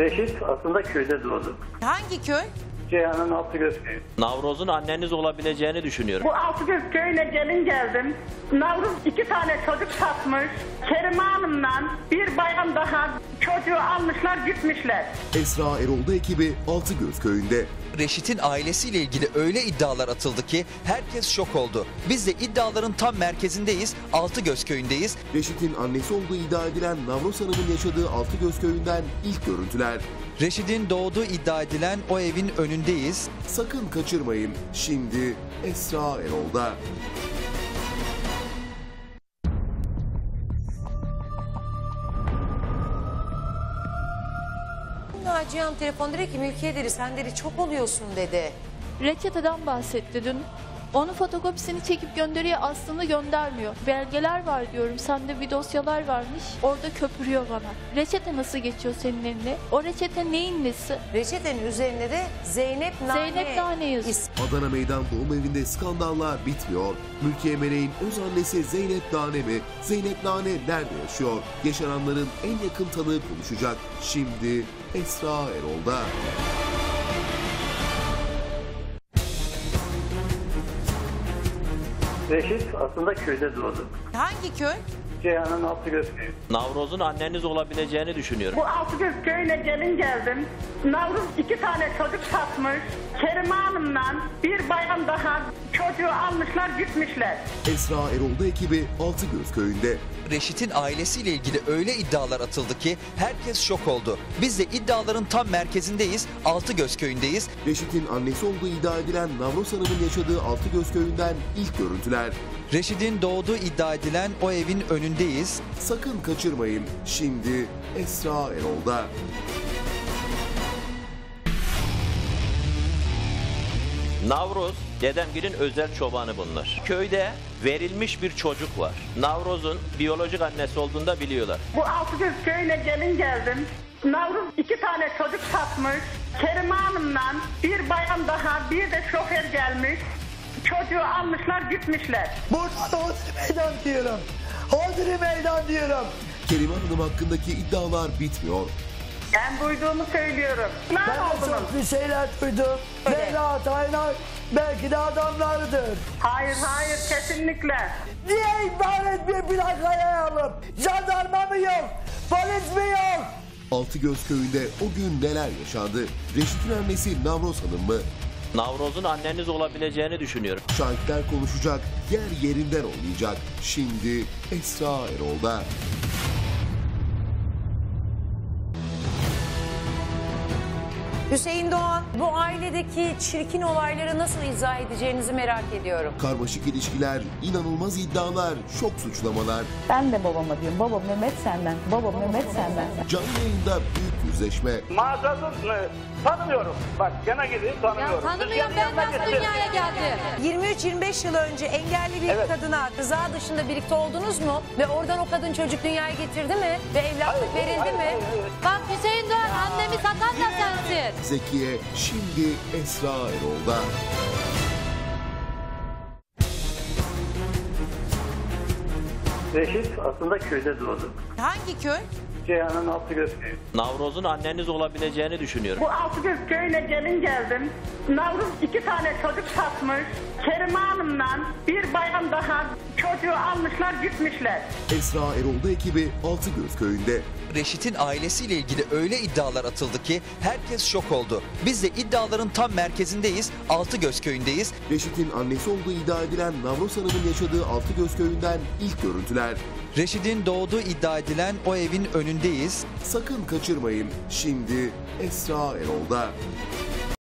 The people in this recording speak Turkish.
Reşit aslında köyde doğdu. Hangi köy? Ceyhan'ın Altıgöz köyü. Navroz'un anneniz olabileceğini düşünüyorum. Bu Altıgöz köyüne gelin geldim. Navruz iki tane çocuk satmış. Kerime Hanım'la bir bayan daha çocuğu almışlar gitmişler. Esra Erol'da ekibi Altıgöz köyünde. Reşit'in ailesiyle ilgili öyle iddialar atıldı ki herkes şok oldu. Biz de iddiaların tam merkezindeyiz. Altıgöz köyündeyiz. Reşit'in annesi olduğu iddia edilen Navros Hanım'ın yaşadığı Altıgöz köyünden ilk görüntüler. Reşit'in doğduğu iddia edilen o evin önündeyiz. Sakın kaçırmayın. Şimdi Esra Erol'da. Nacihan telefon dedi ki Mülkiye dedi sen dedi çok oluyorsun dedi. Reçeteden bahsetti dün. Onun fotokopisini çekip gönderiyor aslında göndermiyor. Belgeler var diyorum sende bir dosyalar varmış orada köpürüyor bana. Reçete nasıl geçiyor senin eline? O reçete neyin nesi? Reçetenin üzerinde de Zeynep Nane. Zeynep Nane yazıyor. is- Adana Meydan Doğum Evi'nde skandallar bitmiyor. Mülkiye Meleğin öz annesi Zeynep Nane mi? Zeynep Nane nerede yaşıyor? Yaşananların en yakın tanığı konuşacak. Şimdi Esra Erol'da. Reşit aslında köyde doğdu. Hangi köy? Ceyhan'ın Altıgöz köyü. Navroz'un anneniz olabileceğini düşünüyorum. Bu Altıgöz köyüne gelin geldim. Navruz iki tane çocuk satmış. Kerime Hanım'la bir bayan daha çocuğu almışlar gitmişler. Esra Erol'da ekibi Altıgöz köyünde. Reşit'in ailesiyle ilgili öyle iddialar atıldı ki herkes şok oldu. Biz de iddiaların tam merkezindeyiz. Altıgöz köyündeyiz. Reşit'in annesi olduğu iddia edilen Navros Hanım'ın yaşadığı Altıgöz köyünden ilk görüntüler. Reşit'in doğduğu iddia edilen o evin önündeyiz. Sakın kaçırmayın. Şimdi Esra Erol'da. Navroz, dedemgilin özel çobanı bunlar. Köyde verilmiş bir çocuk var. Navroz'un biyolojik annesi olduğunu da biliyorlar. Bu Altıgöz köyüne gelin geldim. Navruz iki tane çocuk satmış. Kerime Hanım'la bir bayan daha bir de şoför gelmiş. Çocuğu almışlar gitmişler. Burada Hodri Meydan diyorum. Hodri Meydan diyorum. Kerime Hanım hakkındaki iddialar bitmiyor. Ben duyduğumu söylüyorum. Ne Ben de oldunuz? çok bir şeyler duydum. Evet. Bella Taylan belki de adamlarıdır. Hayır hayır kesinlikle. Niye ihbar etmiyor plakaya alıp? Jandarma mı yok? Polis mi yok? Altıgöz köyünde o gün neler yaşandı? Reşit'in annesi Navros Hanım mı? Navroz'un anneniz olabileceğini düşünüyorum. Şahitler konuşacak, yer yerinden oynayacak. Şimdi Esra Erol'da. Hüseyin Doğan bu ailedeki çirkin olayları nasıl izah edeceğinizi merak ediyorum. Karmaşık ilişkiler, inanılmaz iddialar, şok suçlamalar. Ben de babama diyorum. Baba Mehmet senden. Baba Mehmet senden. Canlı yayında büyük yüzleşme. Mağazasını tanımıyorum. Bak gene gideyim tanımıyorum. Tanımıyorum ben nasıl dünyaya geldim? 23-25 yıl önce engelli bir Evet. kadına rıza dışında birlikte oldunuz mu? Ve oradan o kadın çocuk dünyaya getirdi mi? Ve evlatlık verildi mi? Bak Hüseyin Doğan annemi satan sensin. Zekiye şimdi Esra Erol'da. Reşit aslında köyde doğdu. Hangi köy? Ceyhan'ın Altıgöz köyü. Navroz'un anneniz olabileceğini düşünüyorum. Bu Altıgöz köyüne gelin geldim. Navruz iki tane çocuk satmış. Kerime Hanım'la bir bayan daha çocuğu almışlar gitmişler. Esra Erol'da ekibi Altıgöz köyünde. Reşit'in ailesiyle ilgili öyle iddialar atıldı ki herkes şok oldu. Biz de iddiaların tam merkezindeyiz. Altıgöz köyündeyiz. Reşit'in annesi olduğu iddia edilen Navros Hanım'ın yaşadığı Altıgöz köyünden ilk görüntüler. Reşit'in doğduğu iddia edilen o evin önündeyiz. Sakın kaçırmayın. Şimdi Esra Erol'da.